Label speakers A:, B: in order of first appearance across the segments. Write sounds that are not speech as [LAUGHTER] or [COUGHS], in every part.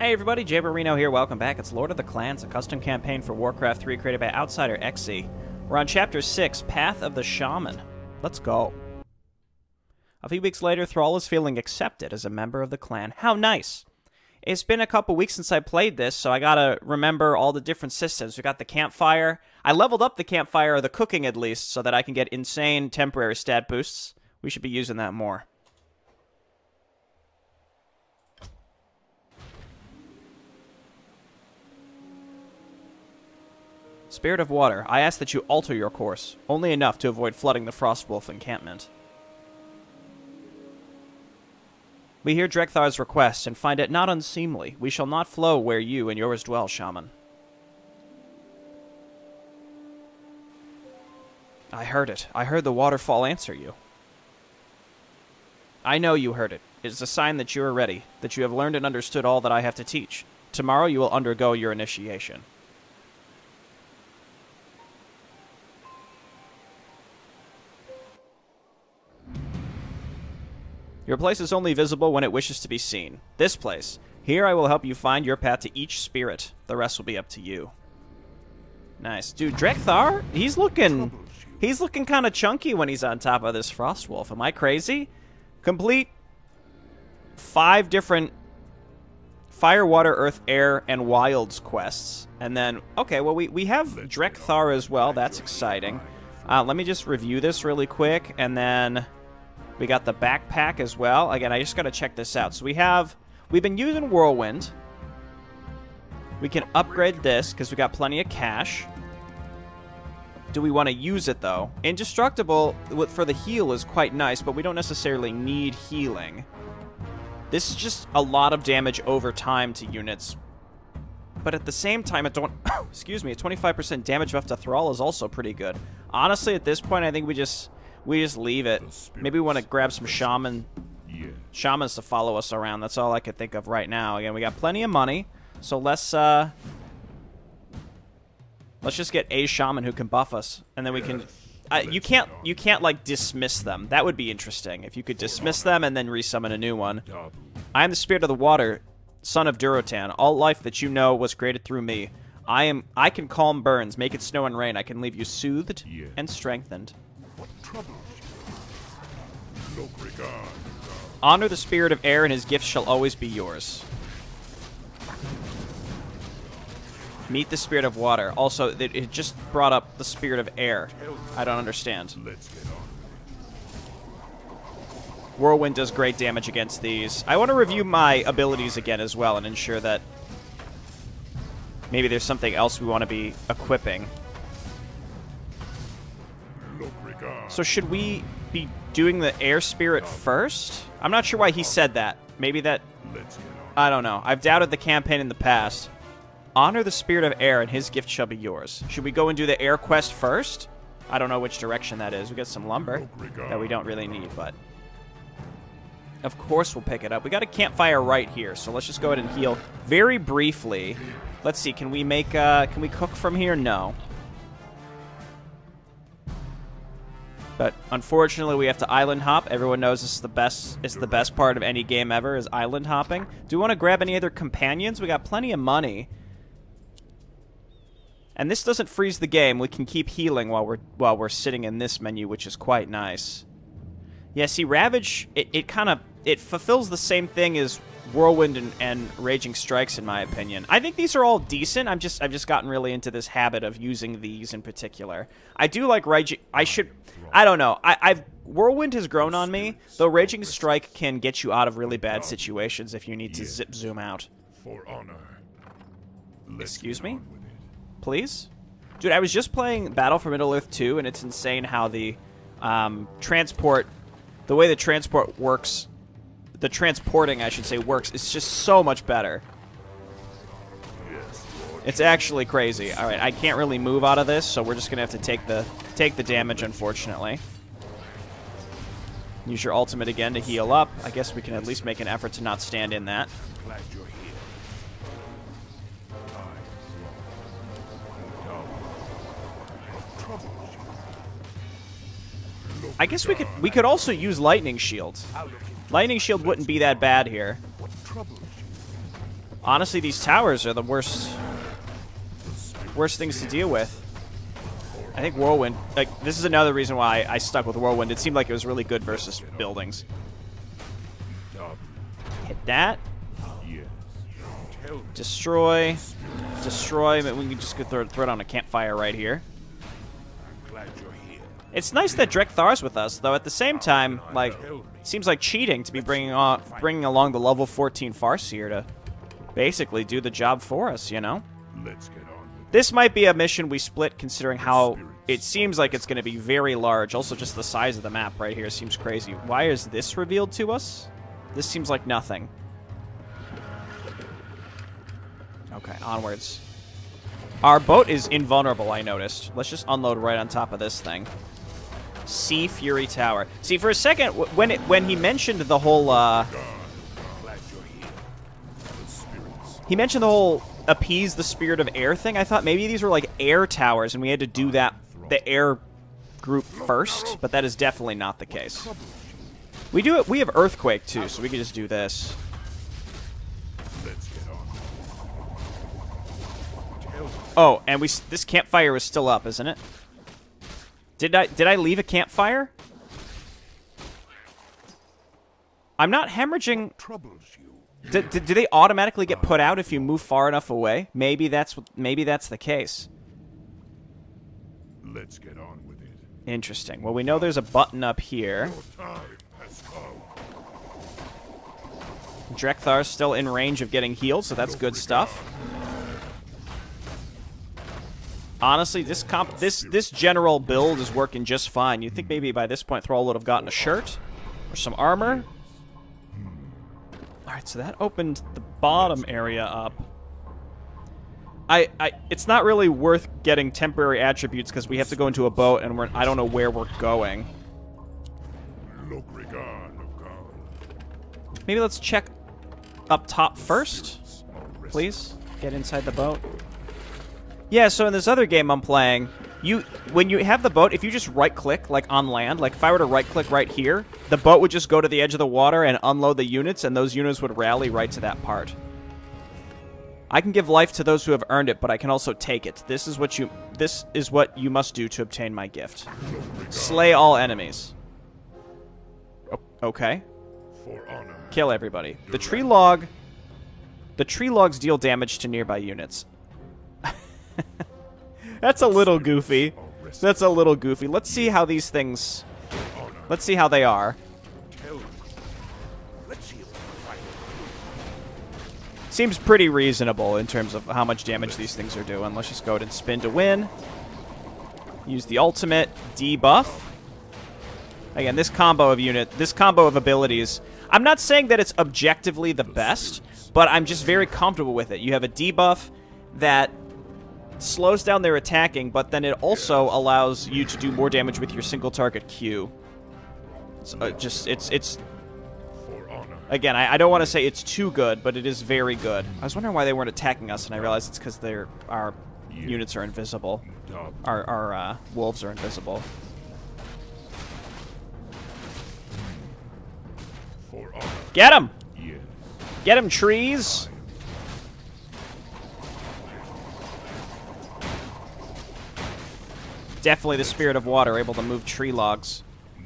A: Hey everybody, Jayborino here. Welcome back. It's Lord of the Clans, a custom campaign for Warcraft 3 created by OutsiderXE. We're on Chapter 6, Path of the Shaman. Let's go. A few weeks later, Thrall is feeling accepted as a member of the clan. How nice! It's been a couple weeks since I played this, so I gotta remember all the different systems. We got the campfire. I leveled up the campfire, or the cooking at least, so that I can get insane temporary stat boosts. We should be using that more. Spirit of Water, I ask that you alter your course, only enough to avoid flooding the Frostwolf encampment. We hear Drekthar's request and find it not unseemly. We shall not flow where you and yours dwell, shaman. I heard it. I heard the waterfall answer you. I know you heard it. It is a sign that you are ready, that you have learned and understood all that I have to teach. Tomorrow you will undergo your initiation. Your place is only visible when it wishes to be seen. This place. Here I will help you find your path to each spirit. The rest will be up to you. Nice. Dude, Drekthar, he's looking... He's looking kind of chunky when he's on top of this Frostwolf. Am I crazy? Complete five different fire, water, earth, air, and wilds quests. And then, okay, well, we, we have Drekthar as well. That's exciting. Uh, let me just review this really quick, and then... We got the backpack as well. Again, I just got to check this out. So we have... We've been using Whirlwind. We can upgrade this because we got plenty of cash. Do we want to use it, though? Indestructible for the heal is quite nice, but we don't necessarily need healing. This is just a lot of damage over time to units. But at the same time, it don't... [COUGHS] excuse me, a 25% damage buff to Thrall is also pretty good. Honestly, at this point, I think we just we just leave it. Maybe we want to grab some shaman shamans to follow us around. That's all I could think of right now. Again, we got plenty of money, so let's uh let's just get a shaman who can buff us, and then we can. Uh, you can't you can't like dismiss them. That would be interesting if you could dismiss them and then resummon a new one. I am the spirit of the water, son of Durotan. All life that you know was created through me. I am I can calm burns, make it snow and rain. I can leave you soothed and strengthened. Honor the spirit of air, and his gifts shall always be yours. Meet the spirit of water. Also, it, just brought up the spirit of air. I don't understand. Whirlwind does great damage against these. I want to review my abilities again as well and ensure that maybe there's something else we want to be equipping. So should we be doing the air spirit first? I'm not sure why he said that. Maybe that... I don't know. I've doubted the campaign in the past. Honor the spirit of air, and his gift shall be yours. Should we go and do the air quest first? I don't know which direction that is. We got some lumber that we don't really need, but... Of course we'll pick it up. We got a campfire right here, so let's just go ahead and heal very briefly. Let's see, can we make, uh, can we cook from here? No. But unfortunately, we have to island hop. Everyone knows this is the best. It's the best part of any game ever is island hopping. Do we want to grab any other companions? We got plenty of money. And this doesn't freeze the game. We can keep healing while we're while we're sitting in this menu, which is quite nice. Yeah, see, Ravage, it, it kind of it fulfills the same thing as Whirlwind and, and, Raging Strikes, in my opinion. I think these are all decent. I'm just I've just gotten really into this habit of using these in particular. I do like Raging. I should. I don't know. I, I've Whirlwind has grown on me, though Raging Strike can get you out of really bad situations if you need to zip zoom out. For honor. Excuse me? Please? Dude, I was just playing Battle for Middle-earth 2, and it's insane how the um, transport, the way the transport works, the transporting, I should say, works. It's just so much better. It's actually crazy. All right, I can't really move out of this, so we're just gonna have to take the take the damage, unfortunately. Use your ultimate again to heal up. I guess we can at least make an effort to not stand in that. I guess we could we could also use lightning shield. Lightning shield wouldn't be that bad here. Honestly, these towers are the worst worst things to deal with. I think Whirlwind, like, this is another reason why I stuck with Whirlwind. It seemed like it was really good versus buildings. Hit that. Destroy. Destroy. We can just go throw, throw it on a campfire right here. It's nice that Drek'Thar's with us, though. At the same time, like, seems like cheating to be bringing on, bringing along the level 14 Farseer to basically do the job for us. You know. This might be a mission we split, considering how it seems like it's going to be very large. Also, just the size of the map right here seems crazy. Why is this revealed to us? This seems like nothing. Okay, onwards. Our boat is invulnerable, I noticed. Let's just unload right on top of this thing. Sea Fury Tower. See, for a second, when it, when he mentioned the whole, uh... He mentioned the whole appease the spirit of air thing. I thought maybe these were like air towers and we had to do that, the air group first, but that is definitely not the case. We do it. We have earthquake too, so we can just do this. Oh, and we this campfire is still up, isn't it? Did I did I leave a campfire? I'm not hemorrhaging. Troubles you. Do, do, do, they automatically get put out if you move far enough away? Maybe that's maybe that's the case.
B: Let's get on with it.
A: Interesting. Well, we know there's a button up here. Drek'Thar's still in range of getting healed, so that's good stuff. Honestly, this comp this this general build is working just fine. You think hmm. maybe by this point Thrall would have gotten a shirt or some armor? Hmm. All right, so that opened the bottom area up. I, I it's not really worth getting temporary attributes because we have to go into a boat and we're I don't know where we're going. Maybe let's check up top first, please. Get inside the boat. Yeah, so in this other game I'm playing, you when you have the boat, if you just right click like on land, like if I were to right click right here, the boat would just go to the edge of the water and unload the units and those units would rally right to that part. I can give life to those who have earned it, but I can also take it. This is what you this is what you must do to obtain my gift. Slay all enemies. okay. Kill everybody. The tree log the tree logs deal damage to nearby units. That's a little goofy. That's a little goofy. Let's see how these things... Let's see how they are. Seems pretty reasonable in terms of how much damage these things are doing. Let's just go ahead and spin to win. Use the ultimate debuff. Again, this combo of unit, this combo of abilities, I'm not saying that it's objectively the best, but I'm just very comfortable with it. You have a debuff that slows down their attacking, but then it also allows you to do more damage with your single target Q. So uh, just it's it's again, I, I don't want to say it's too good, but it is very good. I was wondering why they weren't attacking us, and I realized it's because their our units are invisible. Our our uh, wolves are invisible. Get him! Get him, trees! Definitely the Spirit of Water, able to move tree logs.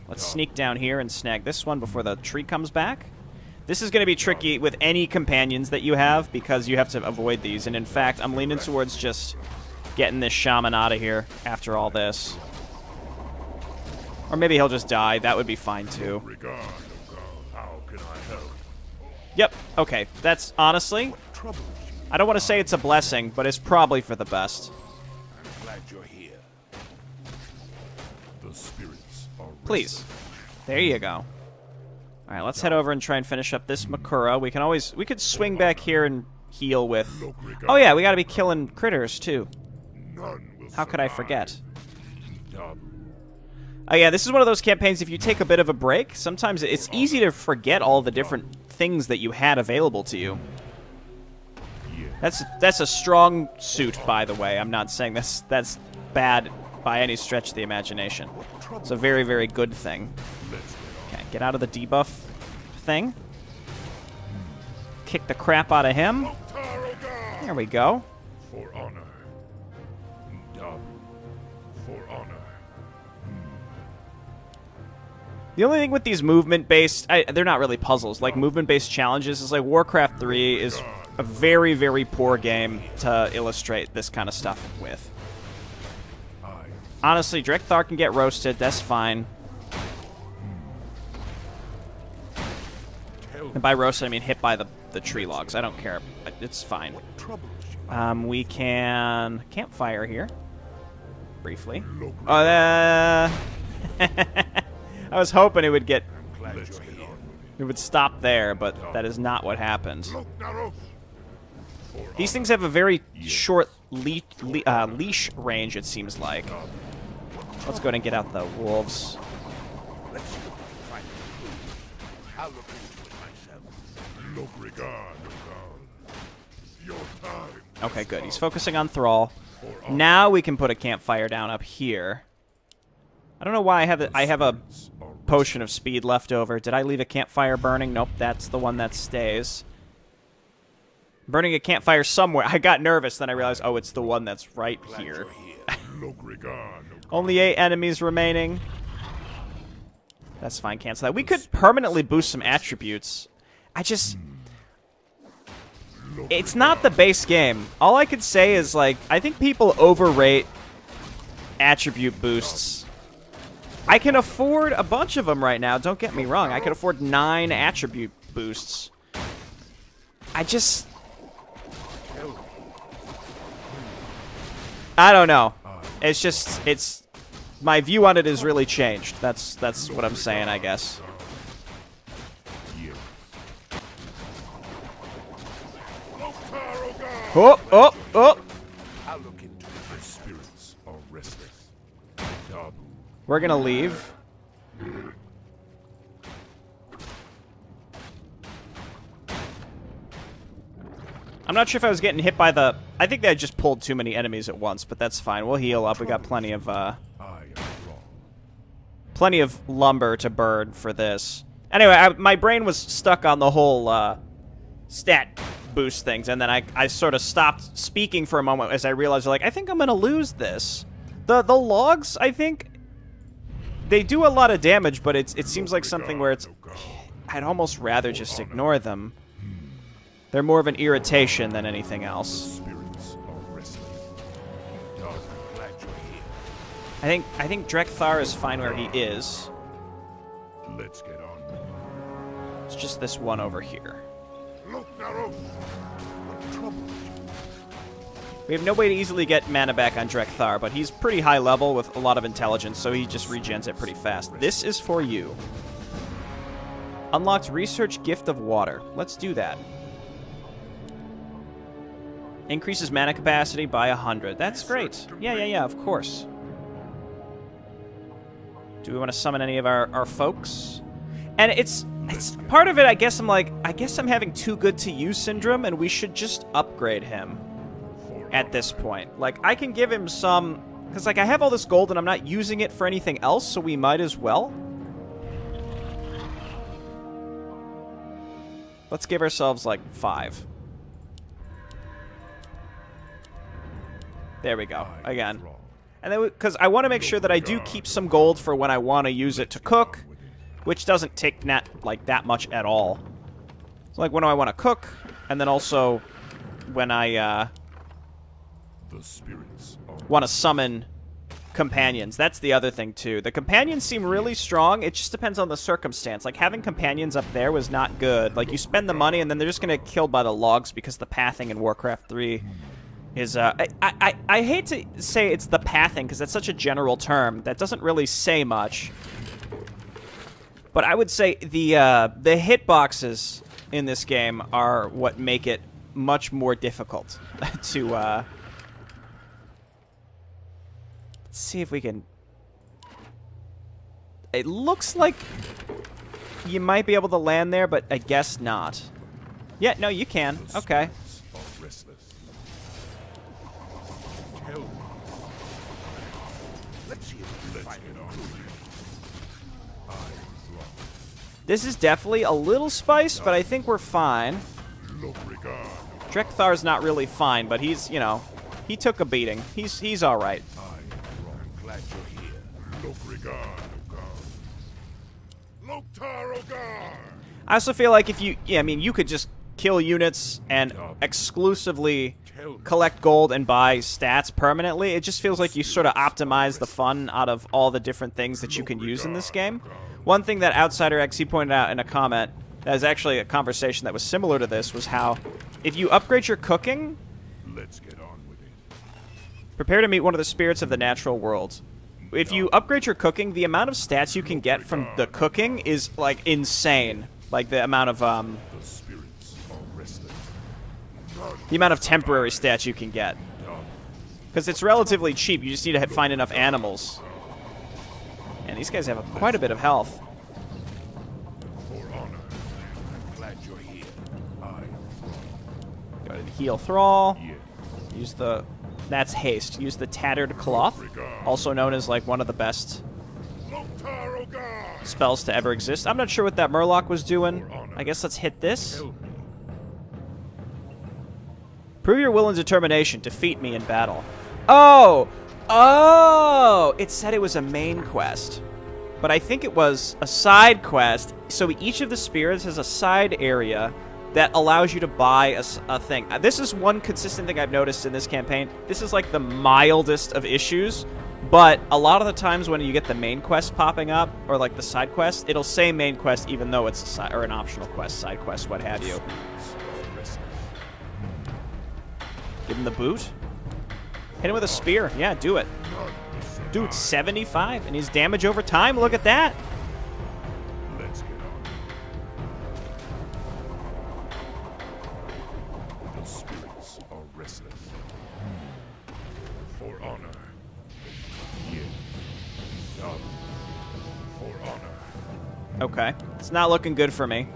A: Let's sneak down here and snag this one before the tree comes back. This is going to be tricky with any companions that you have because you have to avoid these. And in fact, I'm leaning towards just getting this shaman out of here after all this. Or maybe he'll just die. That would be fine too. Yep. Okay. That's honestly... I don't want to say it's a blessing, but it's probably for the best. Please. There you go. All right, let's head over and try and finish up this Makura. We can always we could swing back here and heal with. Oh yeah, we got to be killing critters too. How could I forget? Oh yeah, this is one of those campaigns. If you take a bit of a break, sometimes it's easy to forget all the different things that you had available to you. That's that's a strong suit, by the way. I'm not saying that's that's bad by any stretch of the imagination. It's a very, very good thing. Okay, get out of the debuff thing. Kick the crap out of him. There we go.
B: For honor. For honor.
A: The only thing with these movement-based, they're not really puzzles. Like movement-based challenges is like Warcraft 3 is a very, very poor game to illustrate this kind of stuff with. Honestly, Drekthar can get roasted. That's fine. And by roasted, I mean hit by the, the tree logs. I don't care. It's fine. Um, we can campfire here. Briefly. Oh, uh, [LAUGHS] I was hoping it would get... It would stop there, but that is not what happened. These things have a very short le le uh, leash range, it seems like. Let's go ahead and get out the wolves. Okay, good. He's focusing on Thrall. Now we can put a campfire down up here. I don't know why I have a, I have a potion of speed left over. Did I leave a campfire burning? Nope, that's the one that stays. Burning a campfire somewhere. I got nervous, then I realized, oh, it's the one that's right here. [LAUGHS] Only eight enemies remaining. That's fine, cancel that. We could permanently boost some attributes. I just... It's not the base game. All I could say is, like, I think people overrate attribute boosts. I can afford a bunch of them right now, don't get me wrong. I can afford nine attribute boosts. I just... I don't know. It's just, it's my view on it has really changed. That's that's what I'm saying, I guess. Oh, oh, oh! We're gonna leave. I'm not sure if I was getting hit by the... I think I just pulled too many enemies at once, but that's fine. We'll heal up. We got plenty of, uh plenty of lumber to burn for this. Anyway, I, my brain was stuck on the whole uh, stat boost things, and then I, I sort of stopped speaking for a moment as I realized, like, I think I'm going to lose this. The the logs, I think, they do a lot of damage, but it's it seems like something where it's... I'd almost rather just ignore them. They're more of an irritation than anything else. I think I think Drekthar is fine where he is.
B: Let's get on.
A: It's just this one over here. Look, We have no way to easily get mana back on Drekthar, but he's pretty high level with a lot of intelligence, so he just regens it pretty fast. This is for you. Unlocked Research Gift of Water. Let's do that. Increases mana capacity by 100. That's great. Yeah, yeah, yeah, of course. Do we want to summon any of our, our folks? And it's it's part of it, I guess I'm like, I guess I'm having too good to use syndrome, and we should just upgrade him at this point. Like, I can give him some... Because, like, I have all this gold, and I'm not using it for anything else, so we might as well. Let's give ourselves, like, five. There we go. Again. And then, because I want to make sure that I do keep some gold for when I want to use it to cook, which doesn't take not like that much at all. So, like, when do I want to cook? And then also when I uh, want to summon companions. That's the other thing, too. The companions seem really strong. It just depends on the circumstance. Like, having companions up there was not good. Like, you spend the money, and then they're just going to get killed by the logs because the pathing in Warcraft 3 is uh, I, I, I hate to say it's the pathing because that's such a general term that doesn't really say much. But I would say the uh, the hitboxes in this game are what make it much more difficult [LAUGHS] to. Uh... Let's see if we can. It looks like you might be able to land there, but I guess not. Yeah, no, you can. Okay. This is definitely a little spiced, but I think we're fine. Drekthar's not really fine, but he's, you know, he took a beating. He's he's all right. I also feel like if you, yeah, I mean, you could just kill units and exclusively collect gold and buy stats permanently. It just feels like you sort of optimize the fun out of all the different things that you can use in this game. One thing that OutsiderXE pointed out in a comment that was actually a conversation that was similar to this was how if you upgrade your cooking,
B: Let's get on with it.
A: prepare to meet one of the spirits of the natural world. If you upgrade your cooking, the amount of stats you can get from the cooking is like insane. Like the amount of um,
B: The spirits are restless.
A: the amount of temporary stats you can get. Because it's relatively cheap. You just need to find enough animals. And these guys have a, quite a bit of health.
B: For honor. I'm glad you're here. I,
A: Go to the heal thrall. Use the that's haste. Use the tattered cloth, also known as like one of the best spells to ever exist. I'm not sure what that Murloc was doing. I guess let's hit this. Prove your will and determination. Defeat me in battle. Oh! Oh! It said it was a main quest. But I think it was a side quest. So each of the spirits has a side area that allows you to buy a thing. Uh, This is one consistent thing I've noticed in this campaign. This is like the mildest of issues. But a lot of the times when you get the main quest popping up, or like the side quest, it'll say main quest even though it's a side, or an optional quest, side quest, what have you. Give him the boot. Hit him with a spear. Yeah, do it. Dude, 75, and he's damage over time. Look at that.
B: Let's get on. The spirits are restless. Hmm. For honor. Yes. Done. For honor.
A: Okay. It's not looking good for me.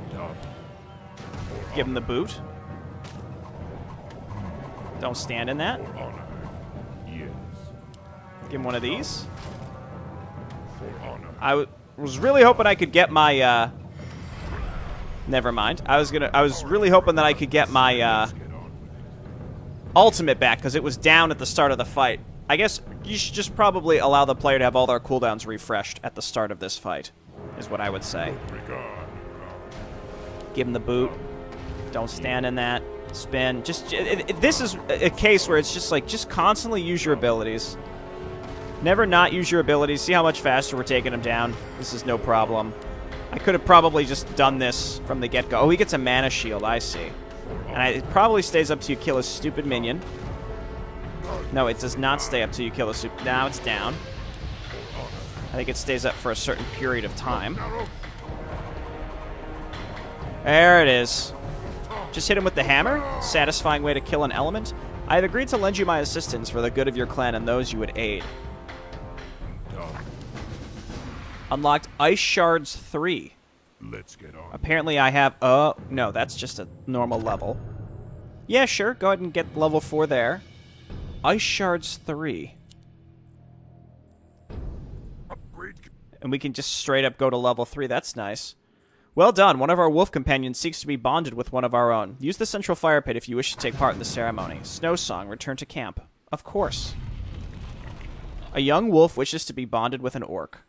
A: Give him the boot. Don't stand in that.
B: For honor. Yes.
A: Give him one of these.
B: For honor.
A: I w- was really hoping I could get my, uh... Never mind. I was gonna- I was really hoping that I could get my, uh...
B: Let's get on with it.
A: ultimate back, because it was down at the start of the fight. I guess you should just probably allow the player to have all their cooldowns refreshed at the start of this fight, is what I would say. Give him the boot. Don't stand in that. Spin. Just it, it- this is a case where it's just like just constantly use your abilities. Never not use your abilities. See how much faster we're taking him down. This is no problem. I could have probably just done this from the get-go. Oh, he gets a mana shield. I see. And I, it probably stays up to you kill a stupid minion. No, it does not stay up till you kill a super. Now it's down. I think it stays up for a certain period of time. There it is. Just hit him with the hammer. Satisfying way to kill an element. I have agreed to lend you my assistance for the good of your clan and those you would aid. Unlocked Ice Shards 3.
B: Let's get on.
A: Apparently I have... Oh, no, that's just a normal level. Yeah, sure. Go ahead and get level 4 there. Ice Shards 3.
B: Upgrade.
A: And we can just straight up go to level 3. That's nice. Well done. One of our wolf companions seeks to be bonded with one of our own. Use the central fire pit if you wish to take part in the ceremony. Snow Song, return to camp. Of course. A young wolf wishes to be bonded with an orc.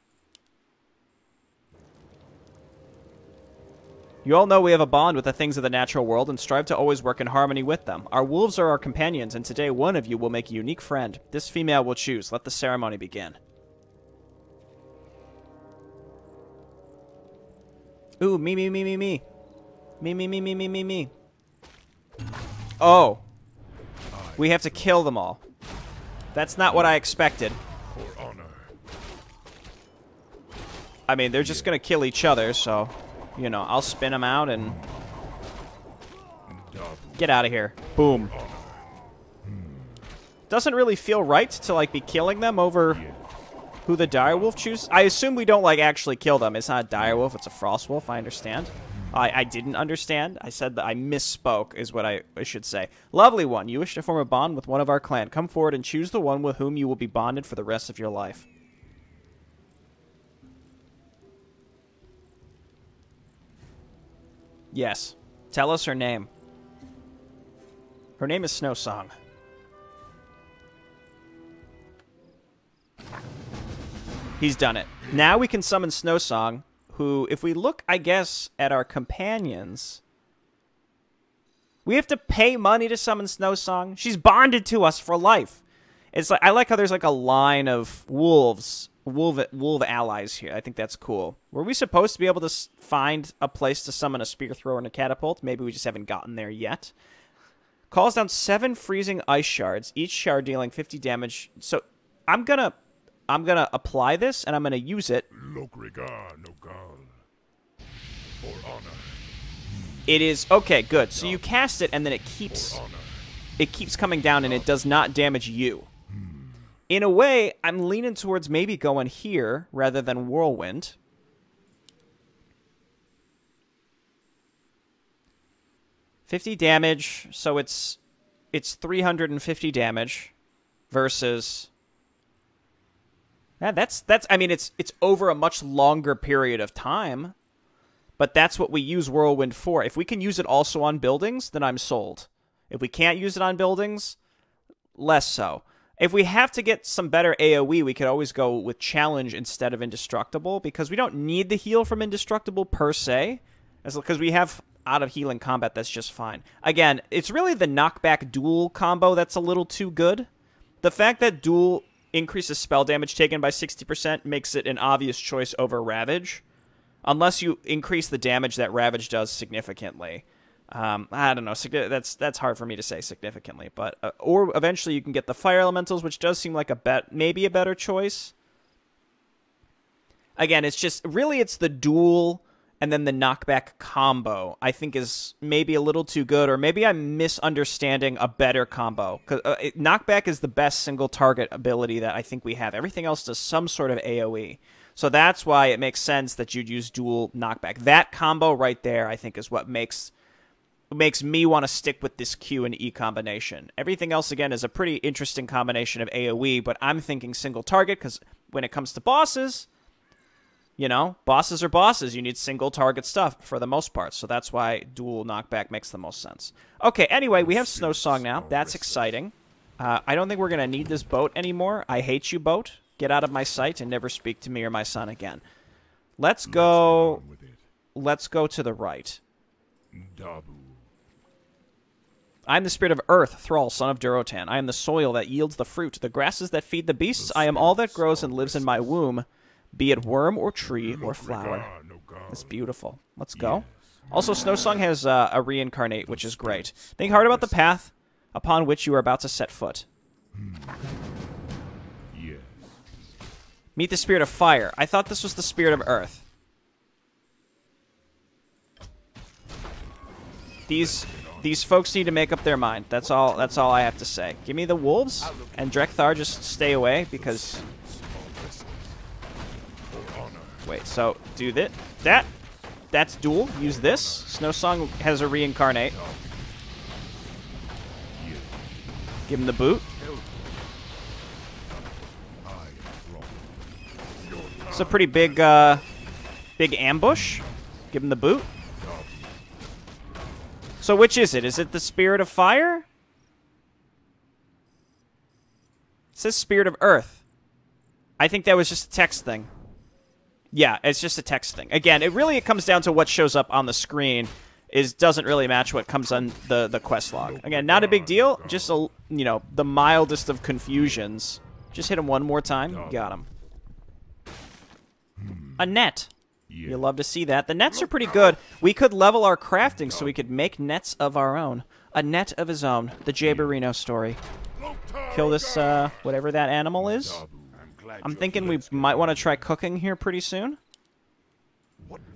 A: You all know we have a bond with the things of the natural world and strive to always work in harmony with them. Our wolves are our companions, and today one of you will make a unique friend. This female will choose. Let the ceremony begin. Ooh, me, me, me, me, me. Me, me, me, me, me, me, me. Oh. We have to kill them all. That's not what I expected. I mean, they're just gonna kill each other, so, you know, I'll spin them out and get out of here. Boom. Doesn't really feel right to, like, be killing them over who the direwolf chooses. I assume we don't, like, actually kill them. It's not a direwolf, it's a frostwolf, I understand. I, I didn't understand. I said that I misspoke, is what I, I should say. Lovely one, you wish to form a bond with one of our clan. Come forward and choose the one with whom you will be bonded for the rest of your life. Yes. Tell us her name. Her name is Snow Song. He's done it. Now we can summon Snow Song, who, if we look, I guess, at our companions, we have to pay money to summon Snow Song. She's bonded to us for life. It's like I like how there's like a line of wolves, wolf wolf allies here. I think that's cool. Were we supposed to be able to find a place to summon a spear thrower and a catapult? Maybe we just haven't gotten there yet. Calls down seven freezing ice shards, each shard dealing 50 damage. So I'm gonna I'm gonna apply this and I'm gonna use it. It is okay, good. So you cast it and then it keeps it keeps coming down and it does not damage you. In a way, I'm leaning towards maybe going here rather than whirlwind. Fifty damage, so it's it's three hundred and fifty damage versus yeah, that's that's I mean it's it's over a much longer period of time. But that's what we use whirlwind for. If we can use it also on buildings, then I'm sold. If we can't use it on buildings, less so. If we have to get some better AoE, we could always go with challenge instead of indestructible because we don't need the heal from indestructible per se, because we have out of healing combat that's just fine. Again, it's really the knockback duel combo that's a little too good. The fact that duel increases spell damage taken by 60% makes it an obvious choice over ravage unless you increase the damage that Ravage does significantly. Um, I don't know. That's that's hard for me to say significantly, but uh, or eventually you can get the fire elementals, which does seem like a bet, maybe a better choice. Again, it's just really it's the duel and then the knockback combo. I think is maybe a little too good, or maybe I'm misunderstanding a better combo. 'Cause, uh, knockback is the best single target ability that I think we have. Everything else does some sort of AOE. So that's why it makes sense that you'd use duel knockback. That combo right there, I think, is what makes makes me want to stick with this Q and E combination. Everything else again is a pretty interesting combination of AoE, but I'm thinking single target because when it comes to bosses, you know, bosses are bosses. You need single target stuff for the most part. So that's why duel knockback makes the most sense. Okay, anyway, we have Snow Song now. That's exciting. Uh, I don't think we're going to need this boat anymore. I hate you, boat. Get out of my sight and never speak to me or my son again. Let's go. Let's go to the right. I am the spirit of earth, Thrall, son of Durotan. I am the soil that yields the fruit, the grasses that feed the beasts. I am all that grows and lives in my womb, be it worm or tree or flower. It's beautiful. Let's go. Also, Snowsong has uh, a reincarnate, which is great. Think hard about the path upon which you are about to set foot. Meet the spirit of fire. I thought this was the spirit of earth. These these folks need to make up their mind. That's all. That's all I have to say. Give me the wolves and Drekthar. Just stay away because. Wait. So do that. That. That's duel. Use this. Snowsong has a reincarnate. Give him the boot. It's a pretty big, uh, big ambush. Give him the boot. So which is it? Is it the spirit of fire? It says spirit of earth. I think that was just a text thing. Yeah, it's just a text thing. Again, it really it comes down to what shows up on the screen is doesn't really match what comes on the the quest log. Again, not a big deal. Just a you know the mildest of confusions. Just hit him one more time. Oh. Got him. A net.
B: Yeah.
A: You'll love to see that. The nets are pretty good. We could level our crafting so we could make nets of our own. A net of his own. The Jayborino story. Kill this, uh, whatever that animal is.
B: I'm glad
A: I'm
B: you're
A: thinking we might want to try cooking here pretty soon.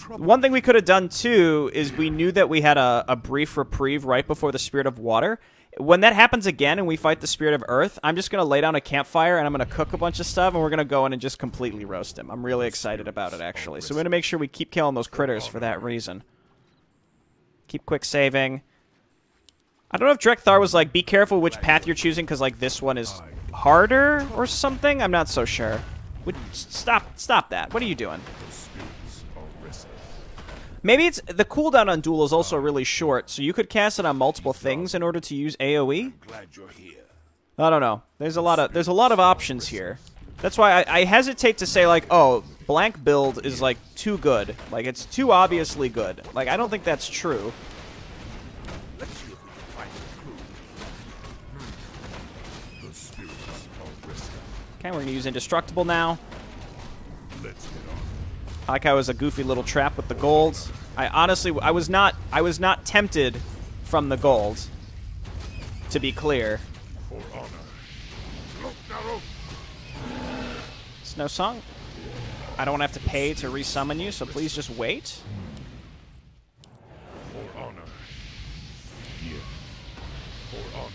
A: One thing we could have done too is we knew that we had a, a brief reprieve right before the Spirit of Water. When that happens again and we fight the Spirit of Earth, I'm just going to lay down a campfire and I'm going to cook a bunch of stuff and we're going to go in and just completely roast him. I'm really excited about it actually. So we're going to make sure we keep killing those critters for that reason. Keep quick saving. I don't know if Drekthar was like, be careful which path you're choosing because like this one is harder or something. I'm not so sure. Would, stop, stop that. What are you doing? Maybe it's the cooldown on duel is also really short, so you could cast it on multiple things in order to use AOE.
B: Glad you're here.
A: I don't know. There's a lot of there's a lot of options here. That's why I, I hesitate to say like, oh, blank build is like too good. Like it's too obviously good. Like I don't think that's true.
B: Let's see if we can find a clue. Hmm. The spirits of Riska.
A: Okay, we're gonna use indestructible now.
B: Let's
A: like I was a goofy little trap with the gold. I honestly, I was not, I was not tempted from the gold. To be clear,
B: For honor. Look,
A: Snow Song. I don't have to pay to resummon you, so please just wait.
B: For honor. Yes. For honor.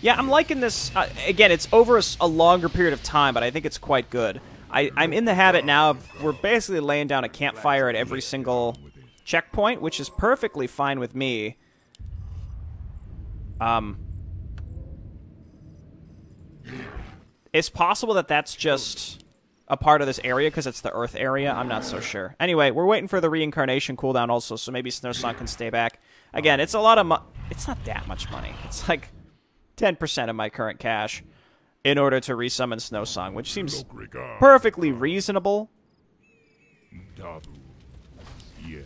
A: Yeah, I'm liking this. Uh, again, it's over a longer period of time, but I think it's quite good. I, I'm in the habit now of we're basically laying down a campfire at every single checkpoint, which is perfectly fine with me. Um, it's possible that that's just a part of this area because it's the Earth area. I'm not so sure. Anyway, we're waiting for the reincarnation cooldown also, so maybe Snowsong can stay back. Again, it's a lot of It's not that much money. It's like 10% of my current cash in order to resummon Snow Song, which seems perfectly reasonable.
B: Yes.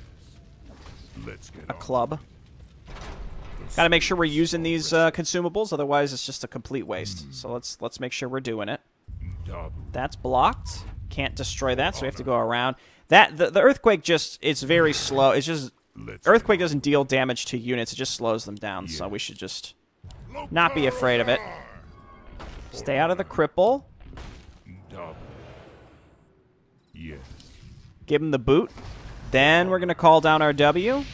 B: Let's get
A: A club. Got to make sure we're using these uh, consumables, otherwise it's just a complete waste. So let's let's make sure we're doing it. That's blocked. Can't destroy that, so we have to go around. That the, the earthquake just it's very [CLEARS THROAT] slow. It's just earthquake doesn't deal damage to units; it just slows them down. So we should just not be afraid of it. Stay out of the cripple.
B: Yes.
A: Give him the boot. Then we're gonna call down our W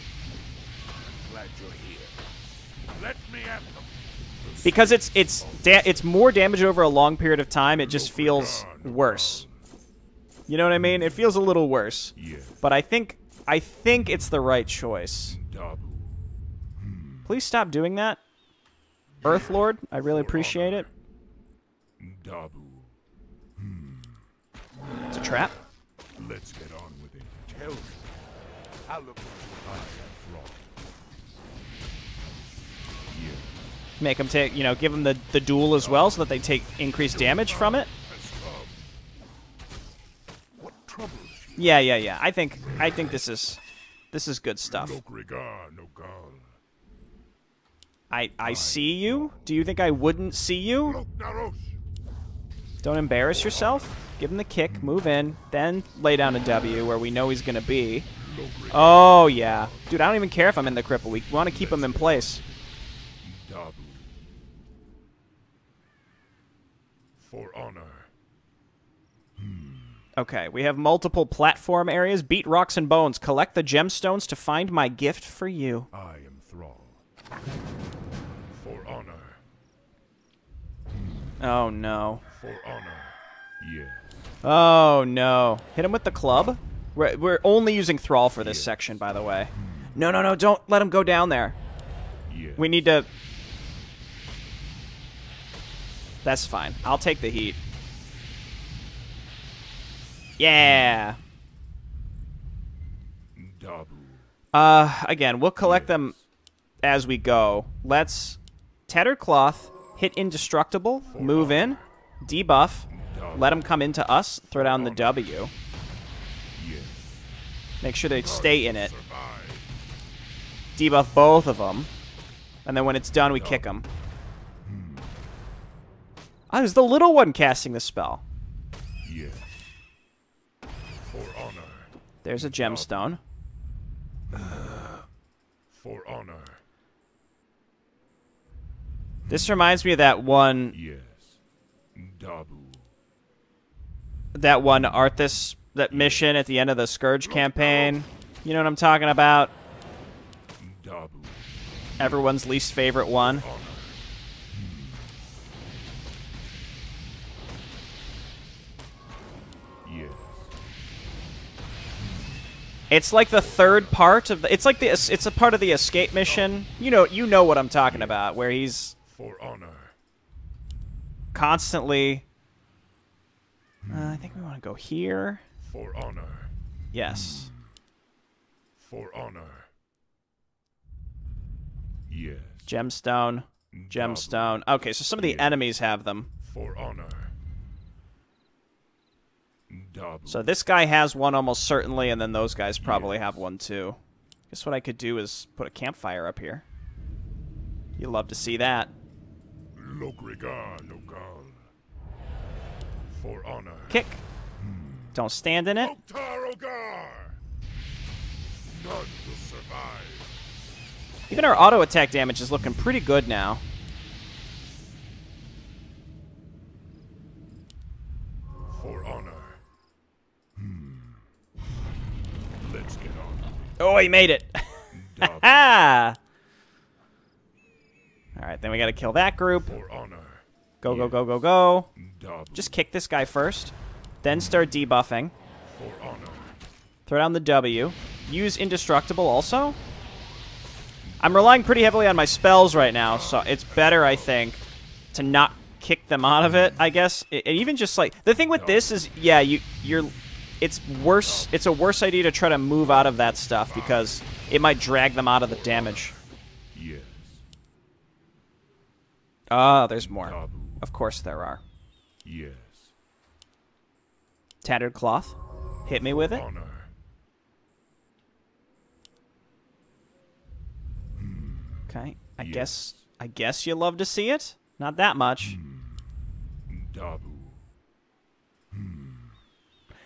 A: because it's it's it's more damage over a long period of time. It just feels worse. You know what I mean? It feels a little worse.
B: Yes.
A: But I think I think it's the right choice. Please stop doing that. Earth Lord, I really appreciate it.
B: Dabu. Hmm.
A: It's a trap.
B: Let's get on with it. Tell me. Look I. Yes.
A: Make them take, you know, give them the, the duel as well so that they take increased damage from it.
B: Has come. What troubles you?
A: Yeah, yeah, yeah. I think I think this is this is good stuff. I I see you. Do you think I wouldn't see you? Don't embarrass yourself. Give him the kick, move in, then lay down a W where we know he's gonna be. Oh yeah, dude. I don't even care if I'm in the cripple. We want to keep him in place.
B: For honor. Hmm.
A: Okay, we have multiple platform areas. Beat rocks and bones. Collect the gemstones to find my gift for you.
B: I am Thrall. For honor.
A: Oh no.
B: For honor. Yes.
A: Oh no. Hit him with the club. We're, we're only using Thrall for this section, by the way. No, no, no. Don't let him go down there.
B: Yes.
A: We need to. That's fine. I'll take the heat. Yeah. Uh, again, we'll collect them as we go. Let's Tattered Cloth, hit Indestructible, move in, debuff, let them come into us, throw down the W. Make sure they stay in it. Debuff both of them. And then when it's done, we kick them. Oh, hmm. ah, there's the little one casting the spell.
B: Yes. For honor.
A: There's a gemstone. [SIGHS]
B: For honor.
A: This reminds me of that one.
B: Dabu.
A: that one Arthas, that mission at the end of the Scourge campaign. You know what I'm talking about?
B: Dabu.
A: Everyone's least favorite one. It's like the third part of the. It's like the. It's a part of the escape mission. You know. You know what I'm talking about. Where he's
B: For honor.
A: Constantly. Uh, I think we want to go here.
B: For honor.
A: Yes.
B: For honor. Yes.
A: Gemstone. Gemstone. Okay, so some of the enemies have them.
B: For honor. Dabu.
A: So this guy has one almost certainly, and then those guys probably have one too. Guess what I could do is put a campfire up here. You'd love to see that.
B: Logrigar Nogal. For honor.
A: Kick. Don't stand in it.
B: Oktar Ogar. None will survive.
A: Even our auto attack damage is looking pretty good now.
B: For honor. Hmm. Let's get on.
A: Oh, he made it. [LAUGHS]
B: Dabu.
A: All right, then we got to kill that group. Go, go, go, go, go. Just kick this guy first. Then start debuffing. Throw down the W. Use indestructible also. I'm relying pretty heavily on my spells right now, so it's better, I think, to not kick them out of it. I guess, and even just like the thing with this is, yeah, you you're, it's worse. It's a worse idea to try to move out of that stuff because it might drag them out of the damage.
B: Yes.
A: Ah, there's more. Of course there are.
B: Yes.
A: Tattered cloth. Hit me with it.
B: Honor.
A: Okay. I
B: Yes.
A: guess. I guess you love to see it. Not that much.
B: Dabu.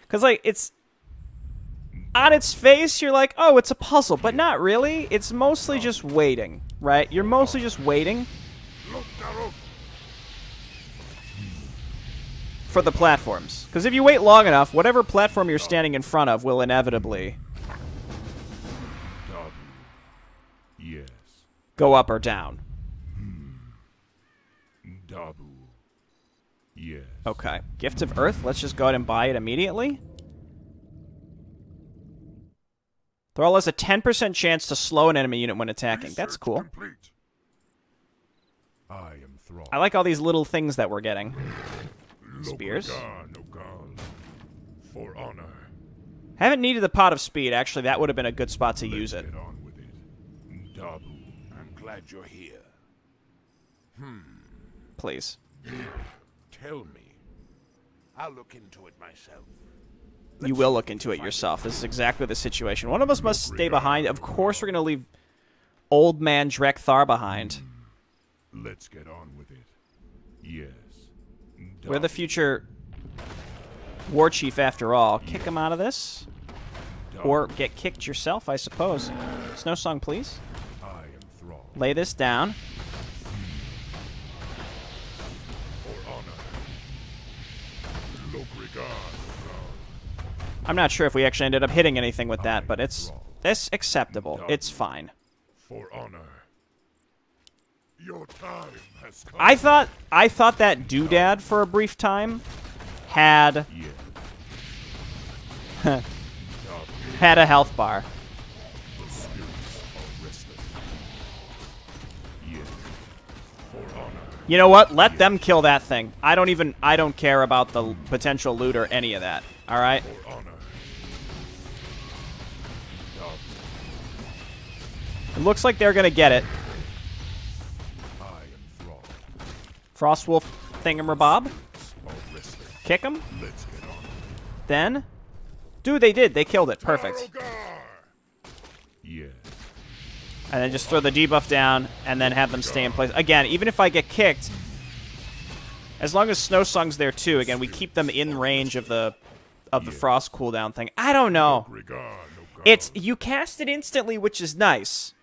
A: Because, like, it's. On its face, you're like, oh, it's a puzzle. But not really. It's mostly just waiting, right? You're mostly just waiting. For the platforms. Because if you wait long enough, whatever platform you're standing in front of will inevitably
B: Yes.
A: go up or down.
B: Yes.
A: Okay. Gift of Earth, let's just go ahead and buy it immediately. Thrall has a 10% chance to slow an enemy unit when attacking. That's cool.
B: Complete. I am.
A: I like all these little things that we're getting. spears.
B: For honor.
A: Haven't needed the pot of speed. Actually, that would have been a good spot to
B: Let's
A: use it.
B: Get on with it. Dabu. I'm glad you're here. Hmm.
A: Please.
B: Tell me. I'll look into it myself.
A: You will look into it yourself. This is exactly the situation. One of us must stay behind. Of course, we're going to leave old man Drekthar behind.
B: Let's get on with it. Yes.
A: We're the future war chief after all. Kick him out of this. Or get kicked yourself, I suppose. Snow Song, please.
B: I am Thrall.
A: Lay this down.
B: For honor. Logragar Nogal.
A: I'm not sure if we actually ended up hitting anything with that, but it's it's acceptable. It's fine.
B: For honor. Your time has come.
A: I thought I thought that doodad for a brief time had. [LAUGHS] Had a health bar.
B: The spirits are restless. Yes. For honor.
A: You know what? Let them kill that thing. I don't even I don't care about the potential loot or any of that. All right?
B: For honor. Dabu.
A: It looks like they're going to get it. Frostwolf thingamabob. Kick him. Then Dude, they did. They killed it. Perfect.
B: Yes.
A: And then just throw the debuff down and then have them stay in place. Again, even if I get kicked, as long as Snow Song's there too, again, we keep them in range of the of the frost cooldown thing. I don't know. It's you cast it instantly, which is nice,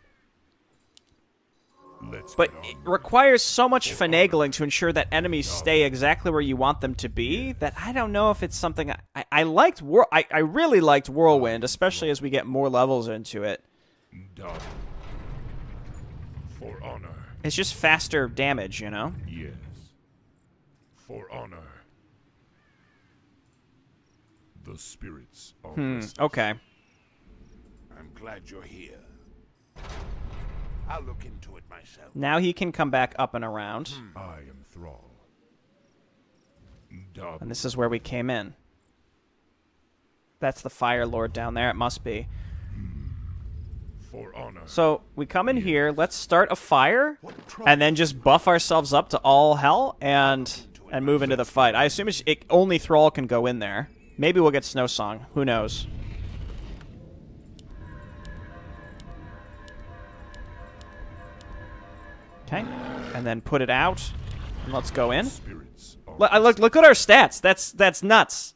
A: but
B: get on
A: it requires so much finagling to ensure that enemies stay exactly where you want them to be that I don't know if it's something I, I, I liked. Whirl, I, I really liked Whirlwind, especially as we get more levels into it.
B: For honor.
A: It's just faster damage, you know.
B: Yes. For honor. The spirits are
A: Hmm.
B: restless.
A: Okay.
B: I'm glad you're here. I'll look into it myself.
A: Now he can come back up and around. Hmm.
B: I am Thrall. Dabu.
A: And this is where we came in. That's the Fire Lord down there. It must be. Hmm.
B: For honor.
A: So we come in here, let's start a fire, and then just buff ourselves up to all hell and and move into the fight. I assume it's, it, only Thrall can go in there. Maybe we'll get Snow Song. Who knows? Okay, and then put it out, and let's go in. Look, look, look at our stats. That's that's nuts.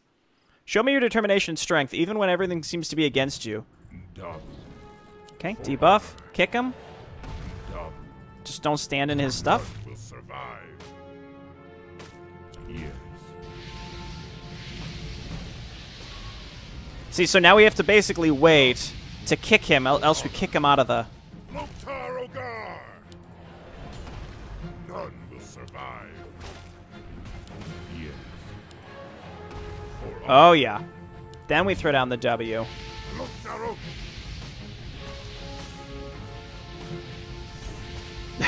A: Show me your determination strength, even when everything seems to be against you. Okay, debuff, kick him. Just don't stand in his stuff.
B: will survive. Yes.
A: See, so now we have to basically wait to kick him, else we kick him out of the. Oh yeah. Then we throw down the W. [LAUGHS]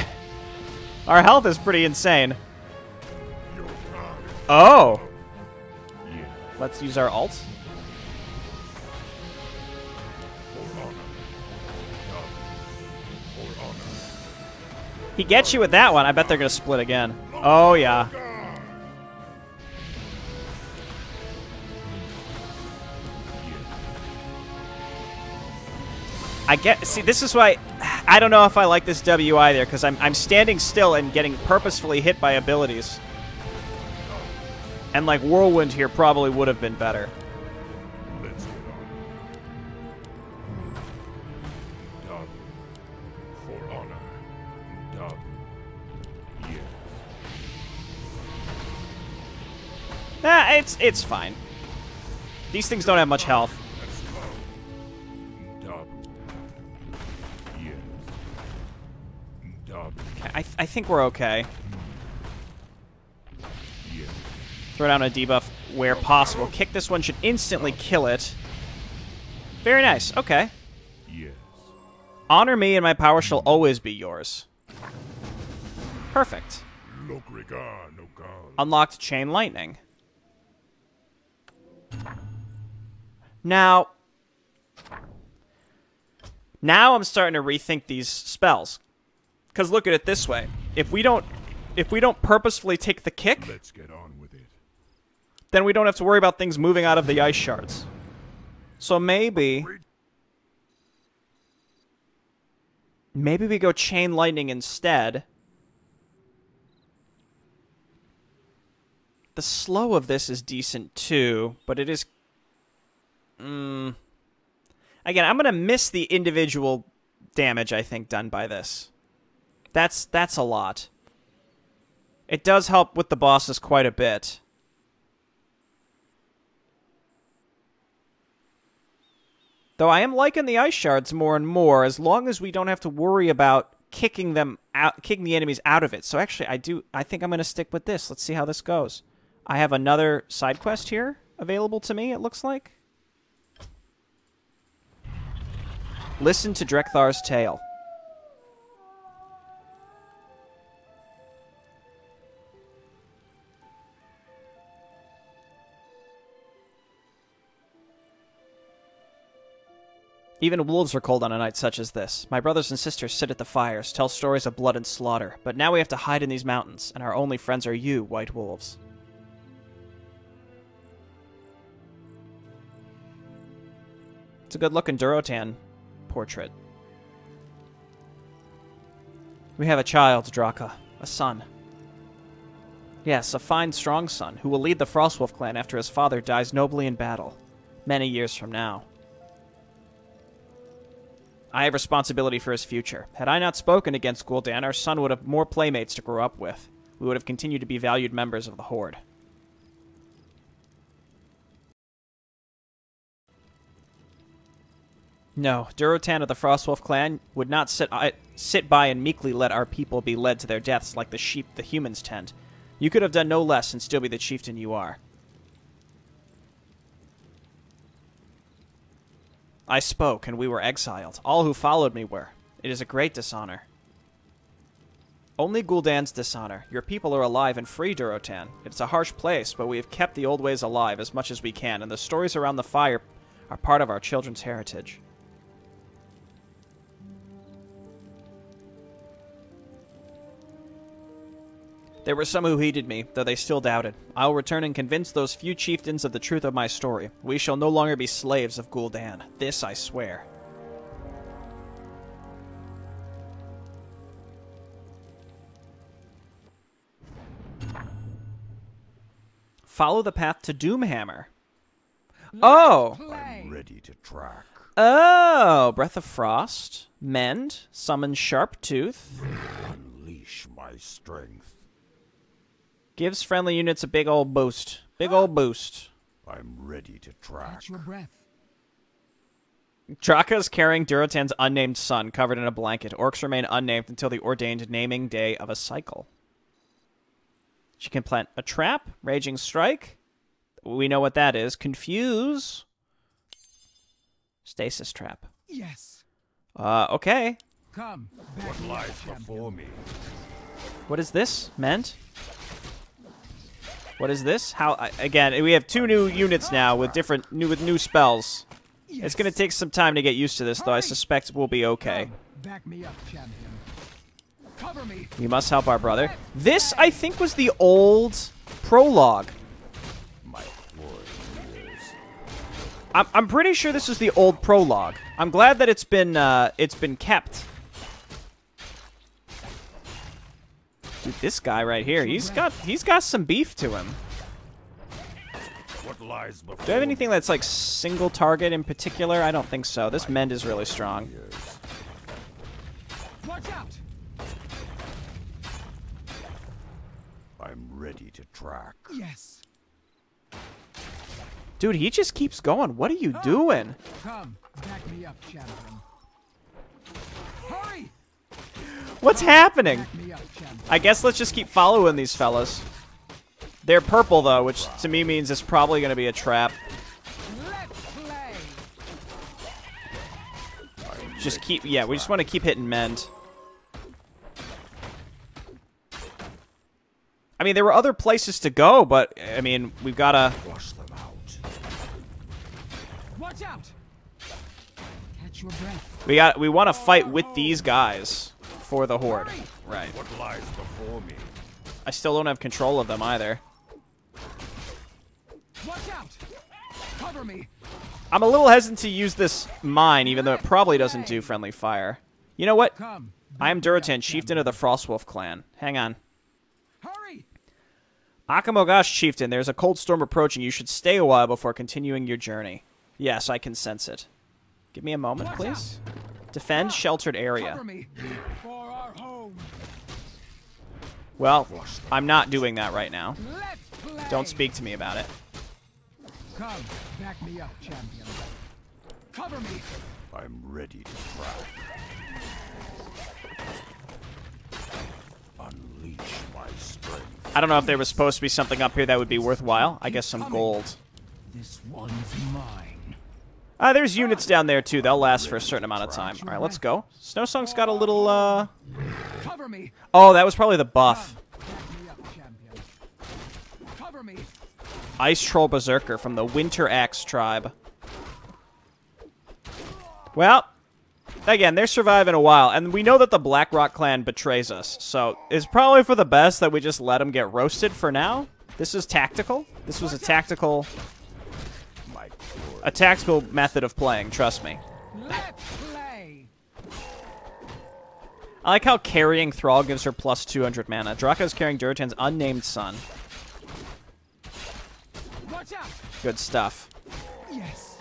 A: Our health is pretty insane. Oh, let's use our alt. He gets you with that one. I bet they're gonna split again. Oh yeah. I get. See, this is why I don't know if I like this W either, because I'm I'm standing still and getting purposefully hit by abilities. And like whirlwind here probably would have been better.
B: Let's get on. Dabu. For honor. Dabu. Yes.
A: Nah, it's it's fine. These things don't have much health. I think we're okay. Throw down a debuff where possible. Kick this one should instantly kill it. Very nice. Okay.
B: Yes.
A: Honor me and my power shall always be yours. Perfect. Unlocked Chain Lightning. Now, now I'm starting to rethink these spells. Cause look at it this way: if we don't, if we don't purposefully take the kick,
B: Let's get on with it.
A: then we don't have to worry about things moving out of the ice shards. So maybe, maybe we go Chain Lightning instead. The slow of this is decent too, but it is. Mm, again, I'm gonna miss the individual damage I think done by this. That's that's a lot. It does help with the bosses quite a bit. Though I am liking the ice shards more and more, as long as we don't have to worry about kicking them out, kicking the enemies out of it. So actually, I do. I think I'm going to stick with this. Let's see how this goes. I have another side quest here available to me. It looks like. Listen to Drekthar's tale. Even wolves are cold on a night such as this. My brothers and sisters sit at the fires, tell stories of blood and slaughter, but now we have to hide in these mountains, and our only friends are you, white wolves. It's a good looking Durotan portrait. We have a child, Draka, a son. Yes, a fine, strong son, who will lead the Frostwolf clan after his father dies nobly in battle, many years from now. I have responsibility for his future. Had I not spoken against Gul'dan, our son would have more playmates to grow up with. We would have continued to be valued members of the Horde. No, Durotan of the Frostwolf clan would not sit, I, sit by and meekly let our people be led to their deaths like the sheep the humans tend. You could have done no less and still be the chieftain you are. I spoke, and we were exiled. All who followed me were. It is a great dishonor. Only Gul'dan's dishonor. Your people are alive and free, Durotan. It's a harsh place, but we have kept the old ways alive as much as we can, and the stories around the fire are part of our children's heritage. There were some who heeded me, though they still doubted. I will return and convince those few chieftains of the truth of my story. We shall no longer be slaves of Gul'dan. This I swear. Follow the path to Doomhammer. Oh!
B: I'm ready to track.
A: Oh! Breath of Frost. Mend. Summon Sharp Tooth.
B: Unleash my strength.
A: Gives friendly units a big old boost. Big old boost.
B: I'm ready to track.
C: Catch your breath.
A: Draka is carrying Durotan's unnamed son covered in a blanket. Orcs remain unnamed until the ordained naming day of a cycle. She can plant a trap, Raging Strike. We know what that is. Confuse. Stasis Trap.
C: Yes.
A: Uh, okay.
C: Come.
B: What lies before me?
A: What is this meant? What is this? How again? We have two new units now with different new with new spells. It's gonna take some time to get used to this, though. I suspect we'll be okay.
C: Come. Back me up, champion. Cover me.
A: We must help our brother. This, I think, was the old prologue.
B: My glory years.
A: I'm, I'm pretty sure this is the old prologue. I'm glad that it's been uh, it's been kept. Dude, this guy right here, he's got he's got some beef to him.
B: What lies
A: Do I have anything that's like single target in particular? I don't think so. This mend is really strong.
C: Watch out.
B: I'm ready to track.
C: Yes.
A: Dude, he just keeps going. What are you ah, doing?
C: Come. Back me up, champion. Hurry.
A: What's happening?
C: Back me up, champion.
A: I guess let's just keep following these fellas. They're purple though, which to me means it's probably going to be a trap.
C: Let's play.
A: Just keep, yeah, we just want to keep hitting mend. I mean, there were other places to go, but I mean, we've got to.
B: Flush them out.
C: Watch out. Catch your breath.
A: We got. We want to fight with these guys for the horde. Right.
B: What lies before me?
A: I still don't have control of them either.
C: Watch out. Cover me.
A: I'm a little hesitant to use this mine, even though it probably doesn't do friendly fire. You know what? I am Durotan, chieftain of the Frostwolf clan. Hang on.
C: Hurry.
A: Aka'magosh chieftain, there's a cold storm approaching. You should stay a while before continuing your journey. Yes, I can sense it. Give me a moment,
C: Watch
A: please. Defend ah, sheltered area.
C: Cover me. For our home.
A: Well, I'm not doing that right now. Don't speak to me about it.
C: Come. Back me up, champion. Cover me.
B: I'm ready to track. Unleash my strength.
A: I don't know if there was supposed to be something up here that would be worthwhile. I guess some gold.
C: This one's mine.
A: Uh, there's units down there too. They'll last for a certain amount of time. All right, let's go. Snowsong's got a little. uh...
C: Cover me.
A: Oh, that was probably the buff.
C: Back me up, champion. Cover me.
A: Ice Troll Berserker from the Winterax tribe. Well, again, they're surviving a while, and we know that the Blackrock clan betrays us, so it's probably for the best that we just let them get roasted for now. This is tactical. This was a tactical. A tactical method of playing. Trust me.
C: Play.
A: I like how carrying Thrall gives her plus 200 mana. Draka's carrying Durotan's unnamed son. Good stuff.
C: Yes.